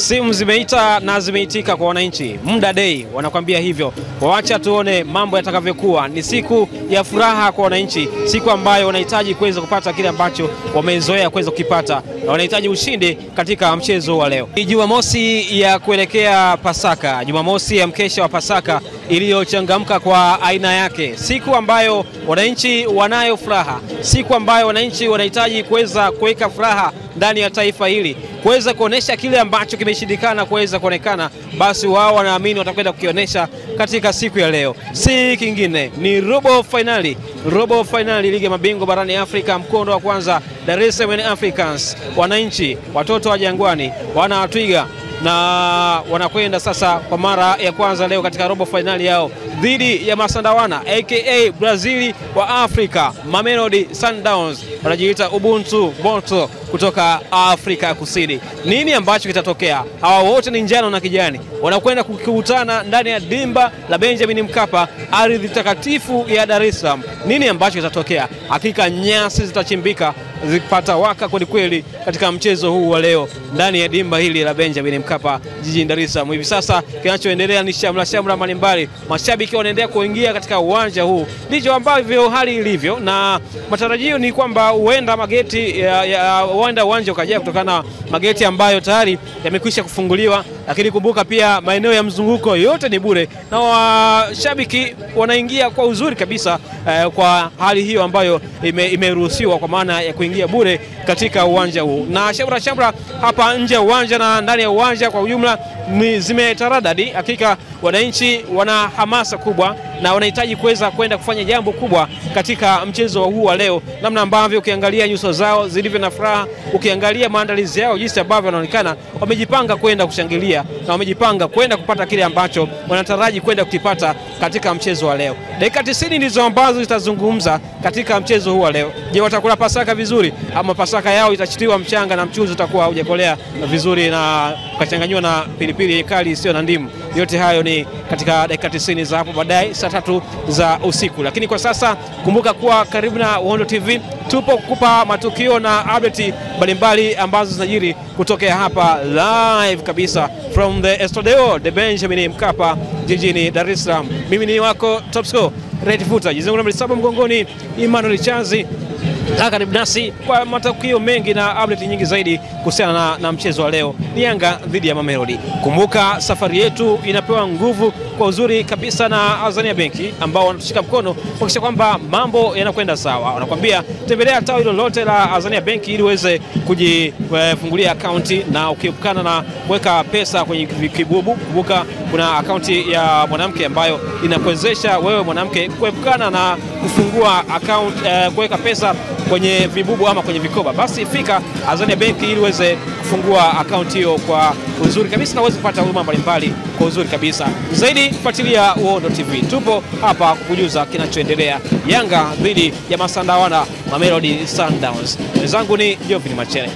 Simu zimeita na zimeitika kwa wananchi, muda dei wanakwambia hivyo. Wacha tuone mambo yatakavyokuwa. Ni siku ya furaha kwa wananchi, siku ambayo wanahitaji kuweza kupata kile ambacho wamezoea kuweza kukipata, na wanahitaji ushindi katika mchezo wa leo. Ni Jumamosi ya kuelekea Pasaka, Jumamosi ya mkesha wa Pasaka iliyochangamka kwa aina yake, siku ambayo wananchi wanayo furaha, siku ambayo wananchi wanahitaji kuweza kuweka furaha ndani ya taifa hili kuweza kuonesha kile ambacho kimeshindikana kuweza kuonekana, basi wao wanaamini watakwenda kukionyesha katika siku ya leo. Si kingine ni robo fainali, robo fainali ligi ya mabingwa barani Afrika, mkondo wa kwanza, Dar es Salaam Africans, wananchi watoto wa Jangwani, wana Watwiga na wanakwenda sasa kwa mara ya kwanza leo katika robo fainali yao dhidi ya Masandawana aka Brazili wa Afrika, Mamelodi Sundowns wanajiita Ubuntu Moto kutoka Afrika ya Kusini. Nini ambacho kitatokea? Hawa wote ni njano na kijani, wanakwenda kukutana ndani ya dimba la Benjamin Mkapa, ardhi takatifu ya Dar es Salaam. Nini ambacho kitatokea? Hakika nyasi zitachimbika zipata waka kwelikweli katika mchezo huu wa leo ndani ya dimba hili la Benjamin Mkapa jijini Dar es Salaam. Hivi sasa kinachoendelea ni shamra shamra mbalimbali, mashabiki wanaendelea kuingia katika uwanja huu, ndicho ambavyo hali ilivyo, na matarajio ni kwamba huenda mageti huenda uwanja ukajaa kutokana na mageti ambayo tayari yamekwisha kufunguliwa, lakini kumbuka pia maeneo ya mzunguko yote ni bure na washabiki wanaingia kwa uzuri kabisa eh, kwa hali hiyo ambayo imeruhusiwa ime kwa maana ya kuingia bure katika uwanja huu, na shamra shamra hapa nje ya uwanja na ndani ya uwanja kwa ujumla zimetaradadi. Hakika wananchi wana hamasa kubwa na wanahitaji kuweza kwenda kufanya jambo kubwa katika mchezo huu wa leo, namna ambavyo ukiangalia nyuso zao zilivyo na furaha, ukiangalia maandalizi yao jinsi ambavyo wanaonekana wamejipanga kwenda kushangilia na wamejipanga kwenda kupata kile ambacho wanataraji kwenda kukipata katika mchezo wa leo. Dakika 90 ndizo ambazo zitazungumza katika mchezo huu wa leo. Je, watakula Pasaka vizuri ama Pasaka yao itachitiwa mchanga na mchuzi utakuwa haujakolea vizuri na ukachanganywa na pilipili kali isiyo na ndimu? Yote hayo ni katika dakika 90 za hapo baadaye tatu za usiku. Lakini kwa sasa kumbuka kuwa karibu na Uhondo TV, tupo kukupa matukio na update mbalimbali ambazo zinajiri kutokea hapa live kabisa from the studio the Benjamin Mkapa jijini Dar es Salaam. Mimi ni wako top score Red Futa, jina nambari saba mgongoni, Emmanuel Chazi karibu nasi kwa matukio mengi na update nyingi zaidi kuhusiana na, na mchezo wa leo ni Yanga dhidi ya Mamelodi. Kumbuka safari yetu inapewa nguvu kwa uzuri kabisa na Azania Benki ambao wanatushika mkono kuhakikisha kwamba mambo yanakwenda sawa. Wanakuambia tembelea tawi lolote la Azania Benki ili uweze kujifungulia akaunti na ukiepukana na kuweka pesa kwenye kibubu. Kumbuka kuna akaunti ya mwanamke ambayo inakuwezesha wewe mwanamke kuepukana na kufungua akaunti eh, kuweka pesa kwenye vibubu ama kwenye vikoba, basi fika Azania Benki ili uweze kufungua akaunti hiyo kwa uzuri kabisa na uweze kupata huduma mbalimbali kwa uzuri kabisa zaidi. Fuatilia Uondo TV, tupo hapa kukujuza kinachoendelea Yanga dhidi ya Masandawana Mamelodi Sundowns. Mwenzangu ni Jovin Machele.